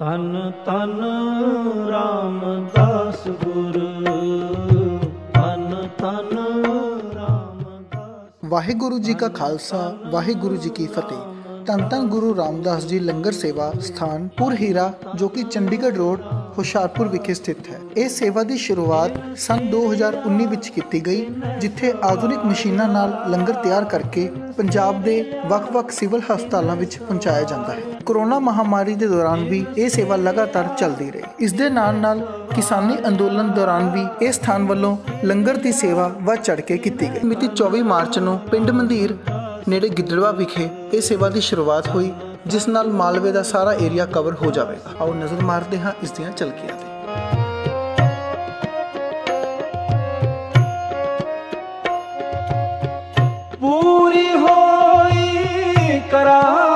ਤਨ ਤਨ ਰਾਮਦਾਸ ਗੁਰ। ਤਨ ਤਨ ਰਾਮਦਾਸ। ਵਾਹਿਗੁਰੂ ਜੀ ਕਾ ਖਾਲਸਾ, ਵਾਹਿਗੁਰੂ ਜੀ ਕੀ ਫਤਿਹ। ਧੰਨ ਧੰਨ ਗੁਰੂ ਰਾਮਦਾਸ ਜੀ ਲੰਗਰ ਸੇਵਾ ਸਥਾਨ ਪੁਰ ਹੀਰਾ ਜੋ ਕਿ ਚੰਡੀਗੜ੍ਹ ਰੋਡ, ਹੁਸ਼ਿਆਰਪੁਰ ਵਿਖੇ ਸਥਿਤ ਹੈ। ਇਹ ਸੇਵਾ ਦੀ ਸ਼ੁਰੂਆਤ ਸੰਨ 2019 ਵਿੱਚ ਕੀਤੀ ਗਈ, ਜਿੱਥੇ ਆਧੁਨਿਕ ਮਸ਼ੀਨਾਂ ਨਾਲ ਲੰਗਰ ਤਿਆਰ ਕਰਕੇ ਪੰਜਾਬ ਦੇ ਵੱਖ-ਵੱਖ ਸਿਵਲ ਹਸਪਤਾਲਾਂ ਵਿੱਚ ਪਹੁੰਚਾਇਆ ਜਾਂਦਾ ਹੈ। ਕੋਰੋਨਾ ਮਹਾਮਾਰੀ ਦੇ ਦੌਰਾਨ ਵੀ ਇਹ ਸੇਵਾ ਲਗਾਤਾਰ ਚੱਲਦੀ ਰਹੀ। ਇਸ ਦੇ ਨਾਲ-ਨਾਲ ਕਿਸਾਨੀ ਅੰਦੋਲਨ ਦੌਰਾਨ ਵੀ ਇਹ ਸਥਾਨ ਵੱਲੋਂ ਲੰਗਰ ਦੀ ਸੇਵਾ ਵੱਧ ਚੜ ਕੇ ਕੀਤੀ ਗਈ। ਮਿਤੀ 24 ਮਾਰਚ ਨੂੰ ਪਿੰਡ ਮੰਦਿਰ ਨੇੜੇ ਗਿੱਦੜਵਾ ਵਿਖੇ ਇਹ ਸੇਵਾ ਦੀ ਸ਼ੁਰੂਆਤ ਹੋਈ, ਜਿਸ ਨਾਲ ਮਾਲਵੇ ਦਾ ਸਾਰਾ ਏਰੀਆ ਕਵਰ ਹੋ ਜਾਵੇਗਾ। ਆਓ ਨਜ਼ਰ ਮਾਰਦੇ ਹਾਂ ਇਸ ਦੀਆਂ ਝਲਕੀਆਂ ਤੇ। ਪੂਰੀ ਹੋਈ ਕਰਾਮਾ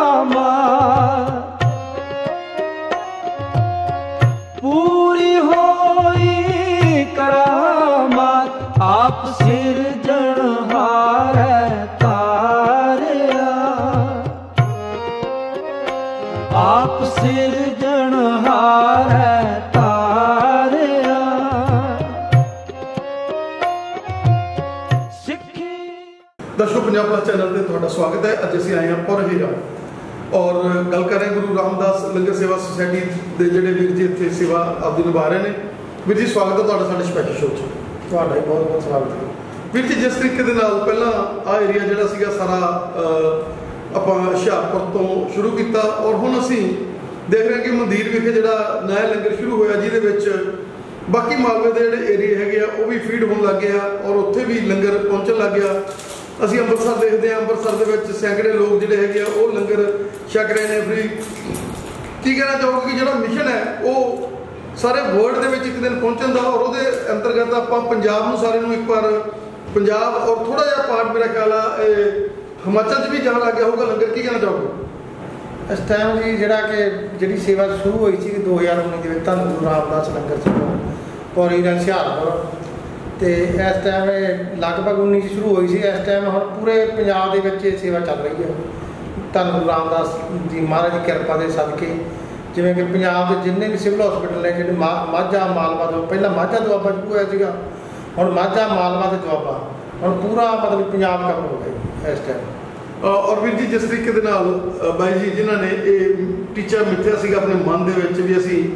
ਦਰਸ਼ਕੋ ਪੰਜਾਬ ਪਲਸ ਚੈਨਲ ਤੇ ਤੁਹਾਡਾ ਸਵਾਗਤ ਹੈ। ਅੱਜ ਅਸੀਂ ਆਏ ਹਾਂ ਪੁਰ ਹੀਰਾ ਔਰ ਗੱਲ ਕਰ ਰਹੇ ਗੁਰੂ ਰਾਮਦਾਸ ਲੰਗਰ ਸੇਵਾ ਸੁਸਾਇਟੀ ਦੇ ਜਿਹੜੇ ਵੀਰ ਜੀ ਇੱਥੇ ਸੇਵਾ ਆਪਦੀ ਨਿਭਾ ਰਹੇ ਨੇ। ਵੀਰ ਜੀ ਸਵਾਗਤ ਹੈ ਤੁਹਾਡਾ ਸਾਡੇ ਸਪੈਸ਼ਲ ਸ਼ੋਅ 'ਚ। ਤੁਹਾਡਾ ਹੀ ਬਹੁਤ ਬਹੁਤ ਸਵਾਗਤ ਹੈ। ਵੀਰ ਜੀ ਜਿਸ ਤਰੀਕੇ ਦੇ ਨਾਲ ਪਹਿਲਾਂ ਆ ਏਰੀਆ ਜਿਹੜਾ ਸੀਗਾ ਸਾਰਾ ਆਪਾਂ ਹੁਸ਼ਿਆਰਪੁਰ ਤੋਂ ਸ਼ੁਰੂ ਕੀਤਾ। ਔਰ ਹੁਣ ਅਸੀਂ ਦੇਖ ਰਹੇ ਕਿ ਮੰਦਿਰ ਵਿਖੇ ਜਿਹੜਾ ਨਇਆ ਲੰਗਰ ਸ਼ੁਰੂ ਹੋਇਆ ਜਿਹਦੇ ਵਿੱਚ ਬਾਕੀ ਮਾਲਵੇ ਦੇ ਜਿਹੜੇ ਏਰੀਆ ਹੈਗੇ ਆ ਉਹ ਵੀ ਫੀਡ ਹੋਣ ਲੱਗ ਆ। ਔਰ ਉੱਥੇ ਵੀ ਲੰਗਰ ਪਹੁੰਚਣ ਲੱਗ ਗਿਆ। ਅਸੀਂ ਅੰਮ੍ਰਿਤਸਰ ਦੇਖਦੇ ਹਾਂ, ਅੰਮ੍ਰਿਤਸਰ ਦੇ ਵਿੱਚ ਸੈਂਕੜੇ ਲੋਕ ਜਿਹੜੇ ਹੈਗੇ ਆ, ਉਹ ਲੰਗਰ ਛਕ ਰਹੇ ਨੇ ਫ੍ਰੀ ਕੀ ਕਹਿਣਾ ਚਾਹੋਗੇ ਕਿ ਜਿਹੜਾ ਮਿਸ਼ਨ ਹੈ, ਉਹ ਸਾਰੇ ਵਰਲਡ ਦੇ ਵਿੱਚ ਇੱਕ ਦਿਨ ਪਹੁੰਚਣ ਦਾ ਔਰ ਉਹਦੇ ਅੰਤਰਗਤ ਆਪਾਂ ਪੰਜਾਬ ਨੂੰ ਸਾਰੇ ਨੂੰ ਇੱਕ ਵਾਰ ਪੰਜਾਬ ਔਰ ਥੋੜਾ ਜਿਹਾ ਪਾਰਟ ਮੇਰਾ ਖਿਆਲ ਆ, ਇਹ ਹਿਮਾਚਲ 'ਚ ਵੀ ਜਾਣ ਲੱਗ ਗਿਆ ਹੋਊਗਾ ਲੰਗਰ, ਕੀ ਕਹਿਣਾ ਚਾਹੋਗੇ? ਇਸ ਟਾਈਮ ਜੀ ਜਿਹੜਾ ਕਿ ਜਿਹੜੀ ਸੇਵਾ ਸ਼ੁਰੂ ਹੋਈ ਸੀ 2019 ਦੇ ਵਿੱਚ ਧੰਨ ਗੁਰੂ ਰਾਮਦਾਸ ਲੰਗਰ ਸੇਵਾ ਪੌੜੀ ਦਾ ਹੁਸ਼ਿਆਰਪੁਰ ਤੇ ਇਸ ਟਾਈਮ ਇਹ ਲਗਭਗ 19 ਸ਼ੁਰੂ ਹੋਈ ਸੀ, ਇਸ ਟਾਈਮ ਹੁਣ ਪੂਰੇ ਪੰਜਾਬ ਦੇ ਵਿੱਚ ਇਹ ਸੇਵਾ ਚੱਲ ਰਹੀ ਹੈ। ਧੰਨ ਗੁਰੂ ਰਾਮਦਾਸ ਜੀ ਮਹਾਰਾਜ ਦੀ ਕਿਰਪਾ ਦੇ ਸਦਕੇ, ਜਿਵੇਂ ਕਿ ਪੰਜਾਬ ਦੇ ਜਿੰਨੇ ਵੀ ਸਿਵਲ ਹਸਪੀਟਲ ਨੇ, ਜਿਹੜੇ ਮਾ- ਮਾਝਾ ਮਾਲਵਾ ਤੋਂ, ਪਹਿਲਾਂ ਮਾਝਾ ਦੁਆਬਾ ਸ਼ੁਰੂ ਹੋਇਆ ਸੀਗਾ, ਹੁਣ ਮਾਝਾ ਮਾਲਵਾ ਤੇ ਦੁਆਬਾ, ਹੁਣ ਪੂਰਾ ਮਤਲਬ ਪੰਜਾਬ ਕਵਰ ਹੋ ਗਿਆ ਇਸ ਟਾਈਮ ਔਰ ਵੀਰ ਜੀ, ਜਿਸ ਤਰੀਕੇ ਦੇ ਨਾਲ ਬਾਈ ਜੀ, ਜਿਨ੍ਹਾਂ ਨੇ ਇਹ ਟੀਚਾ ਮਿੱਥਿਆ ਸੀਗਾ ਆਪਣੇ ਮਨ ਦੇ ਵਿੱਚ ਵੀ ਅਸੀਂ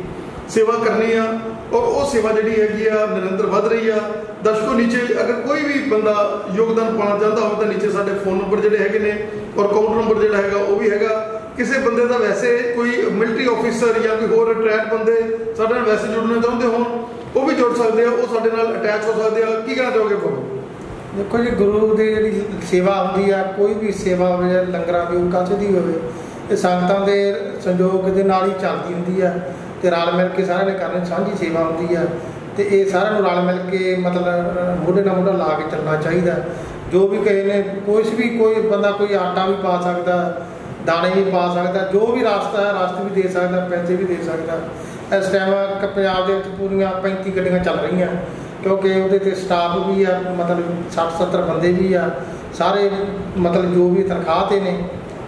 ਸੇਵਾ ਕਰਨੀ ਆ ਔਰ ਉਹ ਸੇਵਾ ਜਿਹੜੀ ਹੈਗੀ ਆ, ਨਿਰੰਤਰ ਵੱਧ ਰਹੀ ਆ। ਦਰਸ਼ਕੋ, ਨੀਚੇ ਅਗਰ ਕੋਈ ਵੀ ਬੰਦਾ ਯੋਗਦਾਨ ਪਾਉਣਾ ਚਾਹੁੰਦਾ ਹੋਵੇ ਤਾਂ ਨੀਚੇ ਸਾਡੇ ਫੋਨ ਨੰਬਰ ਜਿਹੜੇ ਹੈਗੇ ਨੇ ਔਰ ਅਕਾਊਂਟ ਨੰਬਰ ਜਿਹੜਾ ਹੈਗਾ, ਉਹ ਵੀ ਹੈਗਾ। ਕਿਸੇ ਬੰਦੇ ਦਾ ਵੈਸੇ ਕੋਈ ਮਿਲਟਰੀ ਆਫੀਸਰ ਜਾਂ ਕੋਈ ਹੋਰ ਰਿਟਾਇਰਡ ਬੰਦੇ ਸਾਡੇ ਨਾਲ ਵੈਸੇ ਜੁੜਨਾ ਚਾਹੁੰਦੇ ਹੋਣ, ਉਹ ਵੀ ਜੁੜ ਸਕਦੇ ਆ, ਉਹ ਸਾਡੇ ਨਾਲ ਅਟੈਚ ਹੋ ਸਕਦੇ ਆ। ਕੀ ਕਹਿਣਾ ਚਾਹੋਗੇ ਬੋਲੋ ਦੇਖੋ ਜੀ, ਗੁਰੂ ਦੀ ਜਿਹੜੀ ਸੇਵਾ ਹੁੰਦੀ ਆ, ਕੋਈ ਵੀ ਸੇਵਾ ਹੋਵੇ ਲੰਗਰਾਂ ਦੀ, ਉਹ ਕੱਚ ਦੀ ਹੋਵੇ, ਇਹ ਸੰਗਤਾਂ ਦੇ ਸੰਯੋਗ ਦੇ ਨਾਲ ਹੀ ਚੱਲਦੀ ਹੁੰਦੀ ਆ। ਤੇ ਰਲ ਮਿਲ ਕੇ ਸਾਰਿਆਂ ਨੇ ਕਰਨੀ, ਸਾਂਝੀ ਸੇਵਾ ਹੁੰਦੀ ਆ। ਤੇ ਇਹ ਸਾਰਿਆਂ ਨੂੰ ਰਲ ਮਿਲ ਕੇ ਮਤਲਬ ਮੋਢੇ ਨਾਲ ਮੋਢਾ ਲਾ ਕੇ ਚੱਲਣਾ ਚਾਹੀਦਾ। ਜੋ ਵੀ ਕਹੇ ਨੇ ਕੁਛ ਵੀ ਕੋਈ ਬੰਦਾ ਕੋਈ ਆਟਾ ਵੀ ਪਾ ਸਕਦਾ, ਦਾਣੇ ਵੀ ਪਾ ਸਕਦਾ, ਜੋ ਵੀ ਰਾਸਤਾ ਹੈ, ਰਾਸਤੇ ਵੀ ਦੇ ਸਕਦਾ, ਪੈਸੇ ਵੀ ਦੇ ਸਕਦਾ। ਇਸ ਟਾਈਮ ਪੰਜਾਬ ਦੇ ਵਿੱਚ ਪੂਰੀਆਂ 35 ਗੱਡੀਆਂ ਚੱਲ ਰਹੀਆਂ। ਕਿਉਂਕਿ ਉਹਦੇ ਤੇ ਸਟਾਫ ਵੀ ਆ, ਮਤਲਬ 60 70 ਬੰਦੇ ਵੀ ਆ। ਸਾਰੇ ਮਤਲਬ ਜੋ ਵੀ ਤਨਖਾਹ ਤੇ ਨੇ,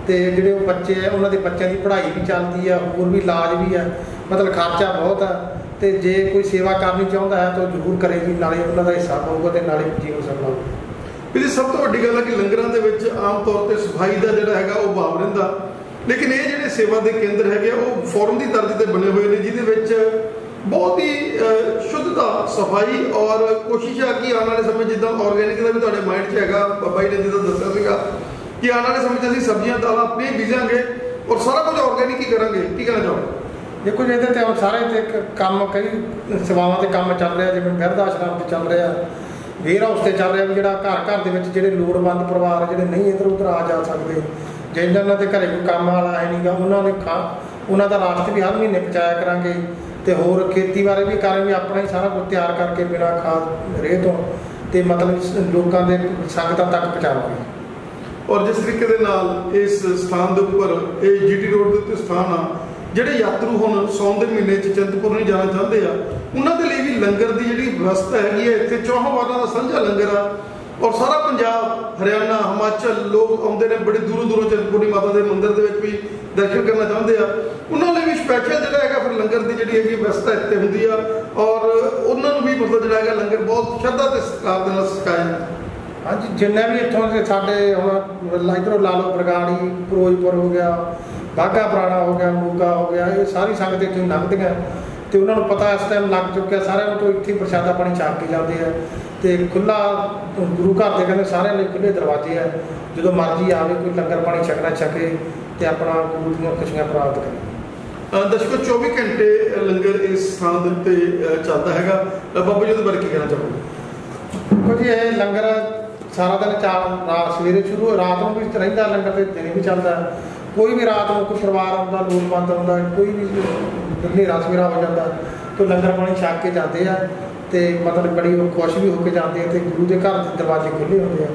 ਤੇ ਜਿਹੜੇ ਉਹ ਬੱਚੇ ਆ, ਉਹਨਾਂ ਦੇ ਬੱਚਿਆਂ ਦੀ ਪੜ੍ਹਾਈ ਵੀ ਚੱਲਦੀ ਆ, ਹੋਰ ਵੀ ਇਲਾਜ ਵੀ ਆ। ਮਤਲਬ ਖਰਚਾ ਬਹੁਤ ਆ ਤੇ ਜੇ ਕੋਈ ਸੇਵਾ ਕਰਨੀ ਚਾਹੁੰਦਾ ਹੈ ਤਾਂ ਉਹ ਜ਼ਰੂਰ ਕਰੇ ਜੀ, ਨਾਲੇ ਉਹਨਾਂ ਦਾ ਹਿੱਸਾ ਹੋਊਗਾ ਤੇ ਨਾਲੇ ਜੀਵਨ ਸਫਲ ਵੀ ਸਭ ਤੋਂ ਵੱਡੀ ਗੱਲ ਹੈ ਕਿ ਲੰਗਰਾਂ ਦੇ ਵਿੱਚ ਆਮ ਤੌਰ ਤੇ ਸਫ਼ਾਈ ਦਾ ਜਿਹੜਾ ਹੈਗਾ ਉਹ ਭਾਵ ਰਹਿੰਦਾ। ਲੇਕਿਨ ਇਹ ਜਿਹੜੇ ਸੇਵਾ ਦੇ ਕੇਂਦਰ ਹੈਗੇ ਉਹ ਫੋਰਮ ਦੀ ਤਰਜ਼ ਤੇ ਬਣੇ ਹੋਏ ਨੇ, ਜਿਹਦੇ ਵਿੱਚ ਬਹੁਤ ਹੀ ਸ਼ੁੱਧਤਾ, ਸਫ਼ਾਈ ਔਰ ਕੋਸ਼ਿਸ਼ ਆ ਕਿ ਆਉਣ ਵਾਲੇ ਸਮੇਂ ਜਿੱਦਾਂ ਆਰਗੈਨਿਕ ਦਾ ਵੀ ਤੁਹਾਡੇ ਮਾਈਂਡ 'ਚ ਹੈਗਾ, ਬਾਬਾ ਜੀ ਨੇ ਜਿੱਦਾਂ ਦੱਸਿਆ ਸੀਗਾ ਕਿ ਆਉਣ ਵਾਲੇ ਸਮੇਂ 'ਚ ਅਸੀਂ ਸਬਜ਼ੀਆਂ, ਦਾਲਾਂ ਆਪਣੇ ਬੀਜਾਂਗੇ ਔਰ ਸਾਰਾ ਕੁਝ ਆਰਗੈਨਿਕ ਹੀ ਕਰਾਂਗੇ। ਕੀ ਕਹਿਣਾ ਚਾਹੋਗੇ? ਦੇਖੋ ਜੀ ਇਹਦੇ ਤੇ ਹੁਣ ਸਾਰੇ ਤੇ ਕੰਮ ਕਈ ਸੇਵਾਵਾਂ ਤੇ ਕੰਮ ਚੱਲ ਰਿਹਾ ਜਿਵੇਂ ਬਿਰਧ ਆਸ਼ਰਮ ਤੇ ਚੱਲ ਰਿਹਾ ਵੇਅਰ ਹਾਊਸ ਤੇ ਚੱਲ ਰਿਹਾ ਵੀ ਜਿਹੜਾ ਘਰ ਘਰ ਦੇ ਵਿੱਚ ਜਿਹੜੇ ਲੋੜਵੰਦ ਪਰਿਵਾਰ ਆ, ਜਿਹੜੇ ਨਹੀਂ ਇੱਧਰ ਉੱਧਰ ਆ ਜਾ ਸਕਦੇ ਜਿਹਨਾਂ ਦੇ ਘਰੇ ਕੋਈ ਕੰਮ ਵਾਲਾ ਹੈ ਨਹੀਂਗਾ ਉਹਨਾਂ ਦੇ ਖਾ ਉਹਨਾਂ ਦਾ ਰਾਸ਼ਨ ਵੀ ਹਰ ਮਹੀਨੇ ਪਹੁੰਚਾਇਆ ਕਰਾਂਗੇ। ਤੇ ਹੋਰ ਖੇਤੀ ਬਾਰੇ ਵੀ ਕਰਾਂਗੇ ਵੀ ਆਪਣਾ ਹੀ ਸਾਰਾ ਕੁਝ ਤਿਆਰ ਕਰਕੇ ਬਿਨਾਂ ਖਾਦ ਰੇਹ ਤੋਂ ਤੇ ਮਤਲਬ ਲੋਕਾਂ ਦੇ ਸੰਗਤਾਂ ਤੱਕ ਪਹੁੰਚਾਵਾਂਗੇ। ਔਰ ਜਿਸ ਤਰੀਕੇ ਦੇ ਨਾਲ ਇਸ ਸਥਾਨ ਦੇ ਉੱਪਰ ਇਹ ਜੀਟੀ ਰੋਡ ਦੇ ਉੱਤੇ ਸਥਾਨ ਆ ਜਿਹੜੇ ਯਾਤਰੂ ਹੁਣ ਸੌਣ ਦੇ ਮਹੀਨੇ ਚ ਚਿੰਤਪੁਰ ਨਹੀਂ ਜਾਣਾ ਚਾਹੁੰਦੇ ਆ, ਉਹਨਾਂ ਦੇ ਲਈ ਵੀ ਲੰਗਰ ਦੀ ਜਿਹੜੀ ਵਿਵਸਥਾ ਹੈਗੀ ਹੈ ਇੱਥੇ ਚੌਹਾਂ ਵਾਰਾਂ ਦਾ ਸਾਂਝਾ ਲੰਗਰ ਆ ਔਰ ਸਾਰਾ ਪੰਜਾਬ, ਹਰਿਆਣਾ, ਹਿਮਾਚਲ ਲੋਕ ਆਉਂਦੇ ਨੇ, ਬੜੀ ਦੂਰੋਂ ਦੂਰੋਂ ਚਿੰਤਪੁਰਨੀ ਮਾਤਾ ਦੇ ਮੰਦਿਰ ਦੇ ਵਿੱਚ ਵੀ ਦਰਸ਼ਨ ਕਰਨਾ ਚਾਹੁੰਦੇ ਆ। ਉਹਨਾਂ ਲਈ ਵੀ ਸਪੈਸ਼ਲ ਜਿਹੜਾ ਹੈਗਾ ਫਿਰ ਲੰਗਰ ਦੀ ਜਿਹੜੀ ਹੈਗੀ ਵਿਵਸਥਾ ਇੱਥੇ ਹੁੰਦੀ ਆ ਔਰ ਉਹਨਾਂ ਨੂੰ ਵੀ ਮਤਲਬ ਜਿਹੜਾ ਹੈਗਾ ਲੰਗਰ ਬਹੁਤ ਸ਼ਰਧਾ ਤੇ ਸਤਿਕਾਰ ਦੇ ਨਾਲ ਛਕਾਇਆ ਜਾਂਦਾ। ਹਾਂਜੀ, ਜਿੰਨੇ ਵੀ ਇੱਥੋਂ ਦੇ ਸਾਡੇ ਹੁਣ ਇਧਰੋਂ ਲਾ ਲਓ ਬਰਗਾੜੀ, ਫਿਰੋਜ਼ਪੁਰ ਹੋ ਗਿਆ ਬਾਘਾ ਪੁਰਾਣਾ ਹੋ ਗਿਆ ਮੋਗਾ ਹੋ ਗਿਆ ਇਹ ਸਾਰੀ ਸੰਗਤ ਇੱਥੋਂ ਹੀ ਲੰਘਦੀਆਂ। ਤੇ ਉਹਨਾਂ ਨੂੰ ਪਤਾ ਇਸ ਟਾਈਮ ਲੱਗ ਚੁੱਕਿਆ ਸਾਰਿਆਂ ਨੂੰ ਤੋਂ ਇੱਥੇ ਹੀ ਪ੍ਰਸ਼ਾਦਾ ਪਾਣੀ ਛਕ ਕੇ ਜਾਂਦੇ ਆ। ਤੇ ਖੁੱਲਾ ਗੁਰੂ ਘਰ ਦੇ ਕਹਿੰਦੇ ਸਾਰਿਆਂ ਲਈ ਖੁੱਲੇ ਦਰਵਾਜ਼ੇ ਆ। ਜਦੋਂ ਮਰਜ਼ੀ ਆਵੇ ਕੋਈ ਲੰਗਰ ਪਾਣੀ ਛਕਣਾ ਛਕੇ ਤੇ ਆਪਣਾ ਗੁਰੂ ਦੀਆਂ ਖੁਸ਼ੀਆਂ ਪ੍ਰਾਪਤ ਕਰੇ। ਅ, ਦਰਸ਼ਕੋ 24 ਘੰਟੇ ਲੰਗਰ ਇਸ ਸਥਾਨ ਦੇ ਉੱਤੇ ਚੱਲਦਾ ਹੈਗਾ। ਬਾਬਾ ਜੀ ਉਹਦੇ ਬਾਰੇ ਕੀ ਕਹਿਣਾ ਚਾਹੋਗੇ? ਕੁਝ ਇਹ ਲੰਗਰ ਸਾਰਾ ਦਿਨ ਚਾਰ ਰਾਤ ਸਵੇਰੇ ਸ਼ੁਰੂ ਰਾਤ ਨੂੰ ਵੀ ਰਹਿੰਦਾ ਲੰਗਰ ਤੇ ਦਿਨੇ ਵੀ ਚੱਲਦਾ। ਕੋਈ ਵੀ ਰਾਤ ਨੂੰ ਕੋਈ ਪਰਿਵਾਰ ਆਉਂਦਾ, ਲੋੜਵੰਦ ਆਉਂਦਾ, ਕੋਈ ਵੀ ਹਨੇਰਾ ਸਵੇਰਾ ਹੋ ਜਾਂਦਾ ਤੇ ਲੰਗਰ ਪਾਣੀ ਛਕ ਕੇ ਜਾਂਦੇ ਆ ਤੇ ਮਤਲਬ ਬੜੀ ਉਹ ਖੁਸ਼ ਵੀ ਹੋ ਕੇ ਜਾਂਦੇ ਆ ਤੇ ਗੁਰੂ ਦੇ ਘਰ ਦੇ ਦਰਵਾਜ਼ੇ ਖੁੱਲੇ ਹੁੰਦੇ ਆ।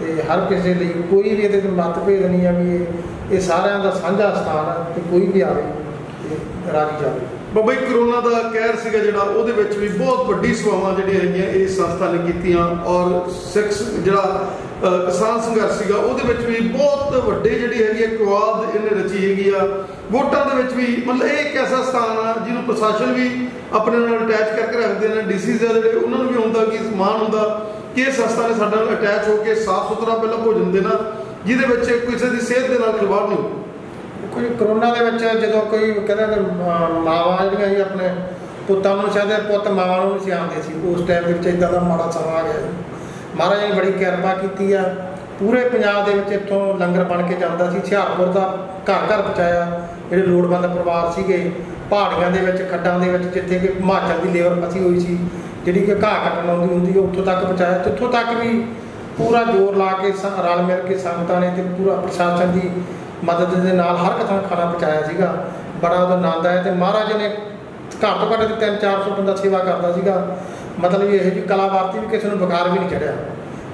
ਤੇ ਹਰ ਕਿਸੇ ਲਈ ਕੋਈ ਵੀ ਇਹਦੇ ਤੇ ਮਤਭੇਦ ਨਹੀਂ ਆ ਵੀ ਇਹ ਸਾਰਿਆਂ ਦਾ ਸਾਂਝਾ ਸਥਾਨ ਆ ਤੇ ਕੋਈ ਵੀ ਆਵੇ ਰਾਜੀ ਜਾਵੇ। ਬਾਬਾ ਜੀ, ਕਰੋਨਾ ਦਾ ਕਹਿਰ ਸੀਗਾ ਜਿਹੜਾ, ਉਹਦੇ ਵਿੱਚ ਵੀ ਬਹੁਤ ਵੱਡੀ ਸੇਵਾਵਾਂ ਜਿਹੜੀਆਂ ਹੈਗੀਆਂ ਇਸ ਸੰਸਥਾ ਨੇ ਕੀਤੀਆਂ ਔਰ ਸਿੱਖ ਜਿਹੜਾ ਕਿਸਾਨ ਸੰਘਰਸ਼ ਸੀਗਾ, ਉਹਦੇ ਵਿੱਚ ਵੀ ਬਹੁਤ ਵੱਡੇ ਜਿਹੜੀ ਹੈਗੀ ਹੈ ਕੁਆਦ ਇਹਨੇ ਰਚੀ ਹੈਗੀ ਆ। ਵੋਟਾਂ ਦੇ ਵਿੱਚ ਵੀ ਮਤਲਬ ਇਹ ਇੱਕ ਐਸਾ ਸਥਾਨ ਆ ਜਿਹਨੂੰ ਪ੍ਰਸ਼ਾਸਨ ਵੀ ਆਪਣੇ ਨਾਲ ਅਟੈਚ ਕਰਕੇ ਰੱਖਦੇ ਨੇ ਡੀਸੀਜ਼ ਆ ਜਿਹੜੇ, ਉਹਨਾਂ ਨੂੰ ਵੀ ਹੁੰਦਾ ਕਿ ਸਮਾਨ ਹੁੰਦਾ ਕਿ ਇਹ ਸੰਸਥਾ ਨੇ ਸਾਡੇ ਨਾਲ ਅਟੈਚ ਹੋ ਕੇ ਸਾਫ਼ ਸੁਥਰਾ ਪਹਿਲਾਂ ਭੋਜਨ ਦੇਣਾ, ਜਿਹਦੇ ਵਿੱਚ ਕਿਸੇ ਦੀ ਸਿਹਤ ਦੇ ਨਾਲ ਖਿਲਵਾੜ ਨਹੀਂ ਹੋਵੇ ਕੋਈ ਕਰੋਨਾ ਦੇ ਵਿੱਚ ਜਦੋਂ ਕੋਈ ਕਹਿੰਦਾ ਕਿ ਮਾਵਾਂ ਜਿਹੜੀਆਂ ਸੀ ਆਪਣੇ, ਪੁੱਤਾਂ ਨੂੰ ਚਾਹਦੇ ਪੁੱਤ ਮਾਵਾਂ ਨੂੰ ਨਹੀਂ ਸਿਆਉਂਦੇ ਸੀ, ਉਸ ਟਾਈਮ ਦੇ ਵਿੱਚ ਇਦਾਂ ਦਾ ਮਾੜਾ ਸਮਾਂ ਆ ਗਿਆ ਮਹਾਰਾਜ ਨੇ ਬੜੀ ਕਿਰਪਾ ਕੀਤੀ ਆ। ਪੂਰੇ ਪੰਜਾਬ ਦੇ ਵਿੱਚ ਇੱਥੋਂ ਲੰਗਰ ਬਣ ਕੇ ਜਾਂਦਾ ਸੀ। ਹੁਸ਼ਿਆਰਪੁਰ ਦਾ ਘਰ ਘਰ ਪਹੁੰਚਾਇਆ। ਜਿਹੜੇ ਲੋੜਵੰਦ ਪਰਿਵਾਰ ਸੀਗੇ, ਪਹਾੜੀਆਂ ਦੇ ਵਿੱਚ, ਖੱਡਾਂ ਦੇ ਵਿੱਚ, ਜਿੱਥੇ ਕਿ ਹਿਮਾਚਲ ਦੀ ਲੇਬਰ ਫਸੀ ਹੋਈ ਸੀ, ਜਿਹੜੀ ਕਿ ਘਾਹ ਕੱਟਣ ਆਉਂਦੀ ਹੁੰਦੀ ਉੱਥੋਂ ਤੱਕ ਪਹੁੰਚਾਇਆ। ਤੇ ਉੱਥੋਂ ਤੱਕ ਵੀ ਪੂਰਾ ਜ਼ੋਰ ਲਾ ਕੇ ਸ- ਰਲ ਮਿਲ ਕੇ ਸੰਗਤਾਂ ਨੇ ਤੇ ਪੂਰਾ ਪ੍ਰਸ਼ਾਸਨ ਦੀ ਮਦਦ ਦੇ ਨਾਲ ਹਰ ਇੱਕ ਥਾਂ ਖਾਣਾ ਪਹੁੰਚਾਇਆ ਸੀਗਾ। ਬੜਾ ਉਹਦਾ ਆਨੰਦ ਆਇਆ ਤੇ ਮਹਾਰਾਜ ਨੇ ਘੱਟ ਤੋਂ ਘੱਟ 3-400 ਬੰਦਾ ਸੇਵਾ ਕਰਦਾ ਸੀਗਾ। ਮਤਲਬ ਇਹ ਜੀ ਕਲਾ ਵਰਤੀ ਵੀ ਕਿਸੇ ਨੂੰ ਬੁਖਾਰ ਵੀ ਨਹੀਂ ਚੜਿਆ।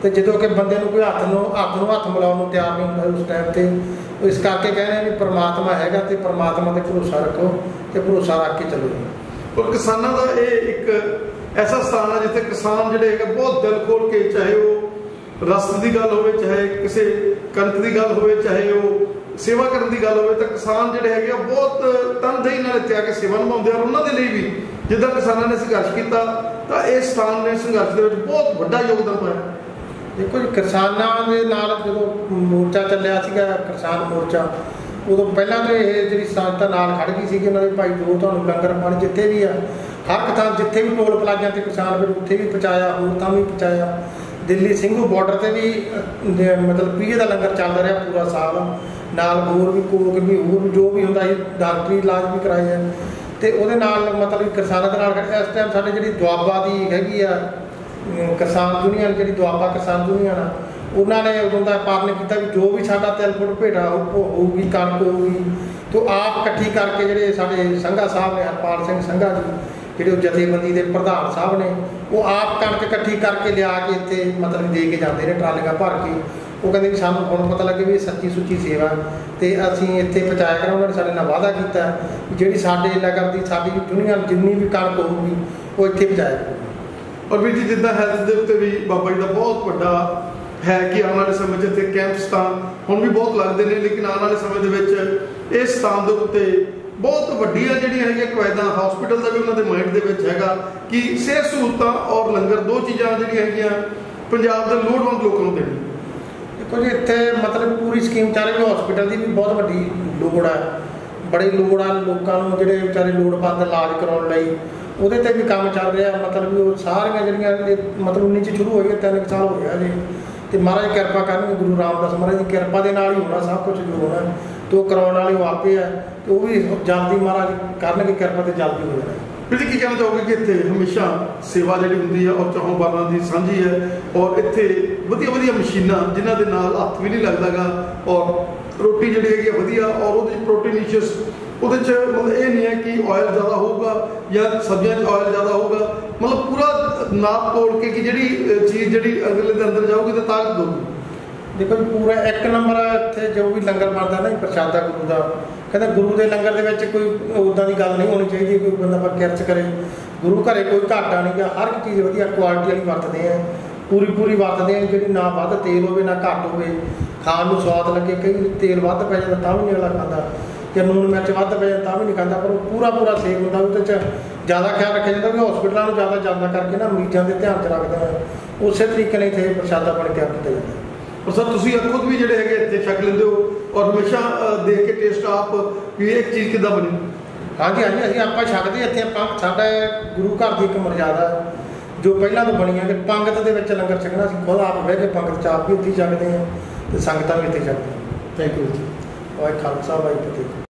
ਤੇ ਜਦੋਂ ਕਿ ਬੰਦੇ ਨੂੰ ਕੋਈ ਹੱਥ ਨੂੰ ਹੱਥ ਨੂੰ ਹੱਥ ਮਿਲਾਉਣ ਨੂੰ ਤਿਆਰ ਨਹੀਂ ਹੁੰਦਾ ਉਸ ਟਾਈਮ ਤੇ ਇਸ ਕਰਕੇ ਕਹਿੰਦੇ ਆ ਵੀ ਪ੍ਰਮਾਤਮਾ ਹੈਗਾ ਤੇ ਪ੍ਰਮਾਤਮਾ ਤੇ ਭਰੋਸਾ ਰੱਖੋ ਤੇ ਭਰੋਸਾ ਰੱਖ ਕੇ ਚੱਲੋ। ਜੀ ਔਰ ਕਿਸਾਨਾਂ ਦਾ ਇਹ ਇੱਕ ਐਸਾ ਸਥਾਨ ਹੈ ਜਿੱਥੇ ਕਿਸਾਨ ਜਿਹੜੇ ਹੈਗੇ ਬਹੁਤ ਦਿਲ ਖੋਲ ਕੇ ਚਾਹੇ ਉਹ ਰਸਤ ਦੀ ਗੱਲ ਹੋਵੇ, ਚਾਹੇ ਕਿਸੇ ਕਣਕ ਦੀ ਗੱਲ ਹੋਵੇ, ਚਾਹੇ ਉਹ ਸੇਵਾ ਕਰਨ ਦੀ ਗੱਲ ਹੋਵੇ, ਤਾਂ ਕਿਸਾਨ ਜਿਹੜੇ ਹੈਗੇ ਆ ਬਹੁਤ ਤਨਦੇਹੀ ਨਾਲ ਇੱਥੇ ਆ ਕੇ ਸੇਵਾ ਨਿਭਾਉਂਦੇ ਆ। ਔਰ ਉਹਨਾਂ ਦੇ ਲਈ ਵੀ ਜਿੱਦਾਂ ਕਿਸਾਨਾਂ ਨੇ ਸੰਘਰਸ਼ ਕੀਤਾ ਤਾਂ ਇਸ ਸਥਾਨ ਨੇ ਸੰਘਰਸ਼ ਦੇ ਵਿੱਚ ਬਹੁਤ ਵੱਡਾ ਯੋਗਦਾਨ ਪਾਇਆ ਦੇਖੋ ਜੀ, ਕਿਸਾਨਾਂ ਦੇ ਨਾਲ ਜਦੋਂ ਮੋਰਚਾ ਚੱਲਿਆ ਸੀਗਾ, ਕਿਸਾਨ ਮੋਰਚਾ, ਉਦੋਂ ਪਹਿਲਾਂ ਤਾਂ ਇਹ ਜਿਹੜੀ ਸੰਸਥਾ ਨਾਲ ਖੜ ਗਈ ਸੀਗੀ, ਉਹਨਾਂ ਦੇ ਭਾਈ ਜੋ ਤੁਹਾਨੂੰ ਲੰਗਰ ਪਾਣੀ ਜਿੱਥੇ ਵੀ ਆ, ਹਰ ਇੱਕ ਥਾਂ ਜਿੱਥੇ ਵੀ ਟੋਲ ਪਲਾਜ਼ਿਆਂ ਤੇ ਕਿਸਾਨ ਫਿਰ ਉੱਥੇ ਵੀ ਪਹੁੰਚਾਇਆ, ਹੋਰ ਥਾਂ ਵੀ ਪਹੁੰਚਾਇਆ। ਦਿੱਲੀ ਸਿੰਘੂ ਬਾਰਡਰ ਤੇ ਵੀ ਮਤਲਬ ਪੀਏ ਦਾ ਲੰਗਰ ਚੱਲਦਾ ਰਿਹਾ ਪੂਰਾ ਸਾਲ। ਨਾਲ ਹੋਰ ਵੀ ਕੋਕ ਵੀ ਹੋਰ ਵੀ ਜੋ ਵੀ ਹੁੰਦਾ ਸੀ, ਡਾਕਟਰੀ ਇਲਾਜ ਵੀ ਕਰਾਏ ਆ ਤੇ ਉਹਦੇ ਨਾਲ ਮਤਲਬ ਕਿਸਾਨਾਂ ਦੇ ਨਾਲ ਇਸ ਟਾਈਮ ਸਾਡੇ ਜਿਹੜੀ ਦੁਆਬਾ ਦੀ ਹੈਗੀ ਆ ਕਿਸਾਨ ਯੂਨੀਅਨ, ਜਿਹੜੀ ਦੁਆਬਾ ਕਿਸਾਨ ਯੂਨੀਅਨ ਆ, ਉਹਨਾਂ ਨੇ ਉਦੋਂ ਦਾ ਪਾਲਣ ਕੀਤਾ ਵੀ ਜੋ ਵੀ ਸਾਡਾ ਤਿਲ ਫੁੱਟ ਭੇਟਾ ਹੋ- ਹੋ- ਹੋਊਗੀ, ਕਣਕ ਹੋਊਗੀ। ਤੋਂ ਆਪ ਇਕੱਠੀ ਕਰਕੇ ਜਿਹੜੇ ਸਾਡੇ ਸੰਘਾ ਸਾਹਿਬ ਨੇ, ਹਰਪਾਲ ਸਿੰਘ ਸੰਘਾ ਜੀ, ਜਿਹੜੇ ਉਹ ਜਥੇਬੰਦੀ ਦੇ ਪ੍ਰਧਾਨ ਸਾਹਿਬ ਨੇ, ਉਹ ਆਪ ਕਣਕ ਇਕੱਠੀ ਕਰਕੇ ਲਿਆ ਕੇ ਇੱਥੇ ਮਤਲਬ ਦੇ ਕੇ ਜਾਂਦੇ ਨੇ ਟਰਾਲੀਆਂ ਭਰ ਕੇ। ਉਹ ਕਹਿੰਦੇ ਵੀ ਸਾਨੂੰ ਹੁਣ ਪਤਾ ਲੱਗੇ ਵੀ ਇਹ ਸੱਚੀ ਸੁੱਚੀ ਸੇਵਾ ਤੇ ਅਸੀਂ ਇੱਥੇ ਪਹੁੰਚਾਇਆ ਕਰਾਂ, ਉਹਨਾਂ ਨੇ ਸਾਡੇ ਨਾਲ ਵਾਅਦਾ ਕੀਤਾ ਵੀ ਜਿਹੜੀ ਸਾਡੇ ਨਗਰ ਦੀ ਸਾਡੀ ਦੁਨੀਆ ਜਿੰਨੀ ਵੀ ਕਣਕ ਹੋਊਗੀ, ਉਹ ਇੱਥੇ ਪਹੁੰਚਾਇਆ ਔਰ ਵੀ ਜੀ, ਜਿੱਦਾਂ ਹੈਲਥ ਦੇ ਉੱਤੇ ਵੀ ਬਾਬਾ ਜੀ ਦਾ ਬਹੁਤ ਵੱਡਾ ਹੈ ਕਿ ਆਉਣ ਵਾਲੇ ਸਮੇਂ 'ਚ ਇੱਥੇ ਕੈਂਪਸ ਤਾਂ ਹੁਣ ਵੀ ਬਹੁਤ ਲੱਗਦੇ ਨੇ, ਲੇਕਿਨ ਆਉਣ ਵਾਲੇ ਸਮੇਂ ਦੇ ਵਿੱਚ ਇਸ ਸਥਾਨ ਦੇ ਉੱਤੇ ਬਹੁਤ ਵੱਡੀਆਂ ਜਿਹੜੀਆਂ ਹੈਗੀਆਂ ਕਵਾਇਦਾਂ ਹਸਪੀਟਲ ਦਾ ਵੀ ਉਹਨਾਂ ਦੇ ਮਾਈਂਡ ਦੇ ਵਿੱਚ ਹੈਗਾ ਕਿ ਸਿਹਤ ਸਹੂਲਤਾਂ ਔਰ ਲੰਗਰ, ਦੋ ਚੀਜ਼ਾਂ ਜਿਹੜੀਆਂ ਹੈਗੀਆਂ ਪੰਜਾਬ ਦੇ ਲੋੜਵੰਦ ਲੋਕਾਂ ਨੂੰ ਦੇਣੀ ਦੇਖੋ ਇੱਥੇ ਮਤਲਬ ਪੂਰੀ ਸਕੀਮ ਚੱਲ ਰਹੀ ਹਸਪੀਟਲ ਦੀ ਵੀ ਬਹੁਤ ਵੱਡੀ ਲੋੜ ਹੈ ਬੜੀ ਲੋੜ ਆ ਲੋਕਾਂ ਨੂੰ ਜਿਹੜੇ ਵਿਚਾਰੇ ਲੋੜਵੰਦ ਇਲਾਜ ਕਰਾਉਣ ਲਈ। ਉਹਦੇ ਤੇ ਵੀ ਕੰਮ ਚੱਲ ਰਿਹਾ, ਮਤਲਬ ਵੀ ਉਹ ਸਾਰੀਆਂ ਜਿਹੜੀਆਂ ਮਤਲਬ 19 ਚ ਸ਼ੁਰੂ ਹੋਈ ਹੈ, ਤਿੰਨ ਕੁ ਸਾਲ ਹੋ ਗਿਆ ਜੀ ਤੇ ਮਹਾਰਾਜ ਕਿਰਪਾ ਕਰਨਗੇ, ਗੁਰੂ ਰਾਮਦਾਸ ਮਹਾਰਾਜ ਦੀ ਕਿਰਪਾ ਦੇ ਨਾਲ ਹੀ ਹੋਣਾ, ਸਭ ਕੁਝ ਜੋ ਹੋਣਾ। ਤੇ ਉਹ ਕਰਾਉਣ ਵਾਲੇ ਉਹ ਆਪੇ ਆ, ਤੇ ਉਹ ਵੀ ਜਲਦੀ ਮਹਾਰਾਜ ਕਰਨਗੇ, ਕਿਰਪਾ ਤੇ ਜਲਦੀ ਹੋ ਜਾਣਾ। ਵੀਰ ਕੀ ਕਹਿਣਾ ਚਾਹੋਗੇ ਕਿ ਇੱਥੇ ਹਮੇਸ਼ਾ ਸੇਵਾ ਜਿਹੜੀ ਹੁੰਦੀ ਹੈ ਔਰ ਚਾਹੋਂ ਬਾਰਾਂ ਦੀ ਸਾਂਝੀ ਹੈ, ਔਰ ਇੱਥੇ ਵਧੀਆ ਵਧੀਆ ਮਸ਼ੀਨਾਂ ਜਿਨ੍ਹਾਂ ਦੇ ਨਾਲ ਹੱਥ ਵੀ ਨਹੀਂ ਲੱਗਦਾਗਾ ਔਰ ਰੋਟੀ ਜਿਹੜੀ ਹੈਗੀ ਆ ਵਧੀਆ ਔਰ ਉਹਦੇ ਚ ਪ੍ਰੋਟੀਨੀਸ਼ੀਅਸ ਉਹਦੇ ਚ ਮਤਲਬ ਇਹ ਨਹੀਂ ਹੈ ਕਿ ਆਇਲ ਜ਼ਿਆਦਾ ਹੋਊਗਾ ਜਾਂ ਸਬਜ਼ੀਆਂ 'ਚ ਆਇਲ ਜ਼ਿਆਦਾ ਹੋਊਗਾ, ਮਤਲਬ ਪੂਰਾ ਨਾਪ ਤੋੜ ਕੇ ਕਿ ਜਿਹੜੀ ਚੀਜ਼ ਜਿਹੜੀ ਅਗਲੇ ਦੇ ਅੰਦਰ ਜਾਊਗੀ ਤੇ ਤਾਕਤ ਦਊਗੀ। ਦੇਖੋ ਜੀ, ਪੂਰਾ ਇੱਕ ਨੰਬਰ ਇੱਥੇ, ਜੋ ਵੀ ਲੰਗਰ ਬਣਦਾ ਨਾ ਪ੍ਰਸ਼ਾਦਾ ਗੁਰੂ ਦਾ। ਕਹਿੰਦਾ ਗੁਰੂ ਦੇ ਲੰਗਰ ਦੇ ਵਿੱਚ ਕੋਈ ਉਦਾਂ ਦੀ ਗੱਲ ਨਹੀਂ ਹੋਣੀ ਚਾਹੀਦੀ, ਕੋਈ ਬੰਦਾ ਆਪਾਂ ਕਿਰਚ ਕਰੇ। ਗੁਰੂ ਘਰੇ ਕੋਈ ਘਾਟਾ ਨਹੀਂ ਗਾ, ਹਰ ਇੱਕ ਚੀਜ਼ ਵਧੀਆ ਕੁਆਲਿਟੀ ਵਾਲੀ ਵਰਤਦੇ ਆ। ਪੂਰੀ ਪੂਰੀ ਵਰਤਦੇ ਆ ਜਿਹੜੀ ਨਾ ਵੱਧ ਤੇਲ ਹੋਵੇ ਨਾ ਘੱਟ ਹੋਵੇ। ਖਾਣ ਨੂੰ ਸਵਾਦ ਲੱਗੇ ਕਈ ਤੇਲ ਵੱਧ ਪੈ ਜਾਂਦਾ ਤਾਂ ਵੀ ਨਹੀਂ ਅਗਲਾ ਖਾਂਦਾ। ਜੇ ਨੂਣ ਮਿਰਚ ਵੱਧ ਪੈ ਜਾਂਦਾ ਤਾਂ ਵੀ ਨਹੀਂ ਖਾਂਦਾ ਪਰ ਉਹ ਪੂਰਾ ਪੂਰਾ ਸੇਕ ਹੁੰਦਾ ਉਹਦੇ 'ਚ ਜ਼ਿਆਦਾ ਖਿਆਲ ਰੱਖਿਆ ਜਾਂਦਾ ਕਿ ਹਸਪੀਟਲਾਂ ਨੂੰ ਜ਼ਿਆਦਾ ਜਾਂਦਾ ਕਰਕੇ ਨਾ ਮਰੀਜ਼ਾਂ ਦੇ ਧਿਆਨ 'ਚ ਰੱਖਦਾ ਹੈ। ਉਸੇ ਤਰੀਕੇ ਨਾਲ ਇੱਥੇ ਪ੍ਰਸ਼ਾਦਾ ਬਣ ਕੇ ਆ ਕੀਤਾ ਜਾਂਦਾ। ਪਰ ਸਰ ਤੁਸੀਂ ਖੁਦ ਵੀ ਜਿਹੜੇ ਹੈਗੇ ਇੱਥੇ ਛਕ ਲੈਂਦੇ ਹੋ ਔਰ ਹਮੇਸ਼ਾ ਦੇਖ ਕੇ ਟੇਸਟ ਆਪ ਵੀ ਇਹ ਚੀਜ਼ ਕਿੱਦਾਂ ਬਣੀ? ਹਾਂਜੀ ਹਾਂਜੀ ਅਸੀਂ ਆਪਾਂ ਛਕਦੇ ਇੱਥੇ ਆਪਾਂ ਸਾਡਾ ਗੁਰੂ ਘਰ ਦੀ ਇੱਕ ਮਰਜ਼ਾਦਾ ਹੈ, ਜੋ ਪਹਿਲਾਂ ਤੋਂ ਬਣੀਆਂ ਹੈ ਕਿ ਪੰਗਤ ਦੇ ਵਿੱਚ ਲੰਗਰ ਛਕਣਾ ਸੀ, ਖੁਦ ਆਪ ਬਹਿ ਕੇ ਪੰਗਤ ਚ ਆਪ ਵੀ ਇੱਥੇ ਹੀ ਛਕਦੇ ਹਾਂ ਤੇ ਸੰਗਤਾਂ ਵੀ ਇੱਥੇ ਛਕਦੀਆਂ। ਥੈਂਕ ਯੂ ਜੀ। ਵਾਹਿ ਖਾਲਸਾ ਵਾਹਿ ਫਤਿਹ।